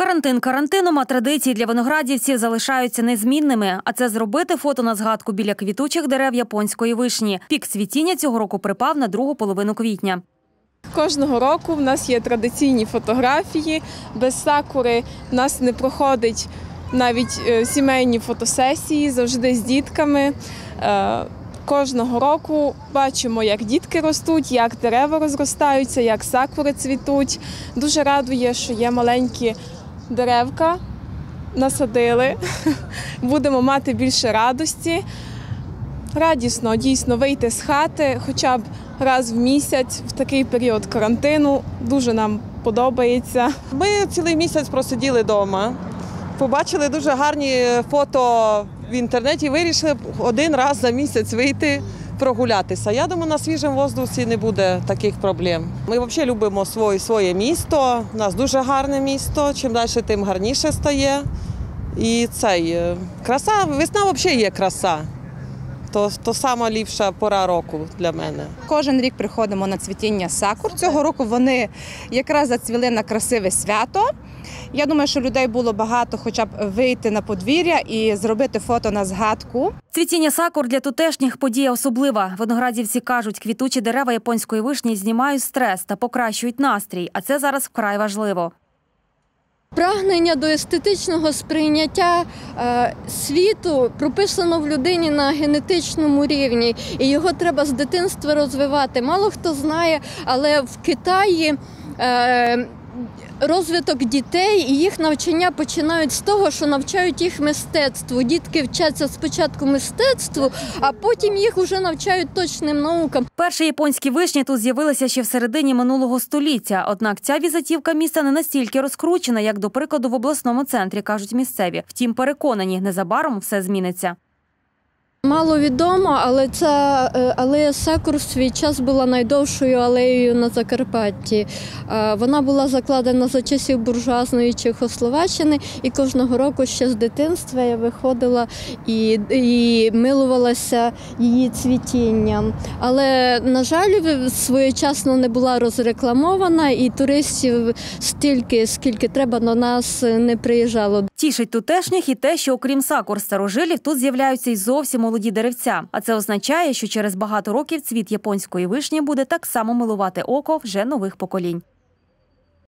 Карантин карантином, а традиції для виноградівців залишаються незмінними. А це зробити фото на згадку біля квітучих дерев японської вишні. Пік цвітіння цього року припав на другу половину квітня. Кожного року в нас є традиційні фотографії. Без сакури в нас не проходить навіть е, сімейні фотосесії завжди з дітками. Е, Кожного року бачимо, як дітки ростуть, як дерева розростаються, як сакури цвітуть. Дуже радує, що є маленькі деревка, насадили. Будемо мати більше радості. Радісно дійсно вийти з хати хоча б раз в місяць в такий період карантину. Дуже нам подобається. Ми цілий місяць просиділи вдома, побачили дуже гарні фото в інтернеті. Вирішили один раз за місяць вийти прогулятися. Я думаю, на свіжому воздусі не буде таких проблем. Ми взагалі любимо своє, своє місто. У нас дуже гарне місто. Чим далі, тим гарніше стає. І цей е, краса, весна взагалі є краса. То, то сама ліпша пора року для мене. Кожен рік приходимо на цвітіння сакур. Цього року вони якраз зацвіли на красиве свято. Я думаю, що людей було багато, хоча б вийти на подвір'я і зробити фото на згадку. Цвітіння сакур для тутешніх подія особлива. Виноградівці кажуть, квітучі дерева японської вишні знімають стрес та покращують настрій, а це зараз вкрай важливо. Прагнення до естетичного сприйняття е, світу прописано в людині на генетичному рівні, і його треба з дитинства розвивати. Мало хто знає, але в Китаї. Е, Розвиток дітей і їх навчання починають з того, що навчають їх мистецтву. Дітки вчаться спочатку мистецтву, а потім їх вже навчають точним наукам. Перші японські вишні тут з'явилися ще в середині минулого століття. Однак ця візитівка міста не настільки розкручена, як до прикладу в обласному центрі, кажуть місцеві. Втім, переконані, незабаром все зміниться. Мало відомо, але ця е, алея Сакур в свій час була найдовшою алеєю на Закарпатті. Е, Вона була закладена за часів буржуазної Чехословаччини, і кожного року ще з дитинства я виходила і, і милувалася її цвітінням. Але, на жаль, своєчасно не була розрекламована, і туристів стільки, скільки треба, до нас не приїжджало. Тішить тутешніх і те, що окрім сакур старожилів тут з'являються й зовсім молоді деревця. А це означає, що через багато років цвіт японської вишні буде так само милувати око вже нових поколінь.